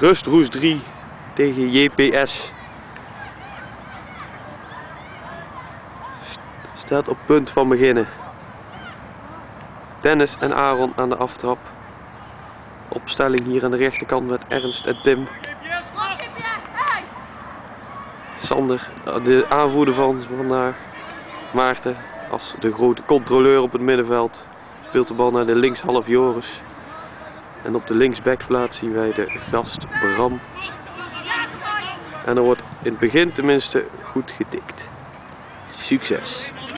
Rustroes 3 tegen JPS. Staat op punt van beginnen. Dennis en Aaron aan de aftrap. Opstelling hier aan de rechterkant met Ernst en Tim. Sander, de aanvoerder van vandaag. Maarten als de grote controleur op het middenveld. Speelt de bal naar de linkshalf Joris. En op de linksbackplaats zien wij de gast Bram. En er wordt in het begin tenminste goed getikt. Succes!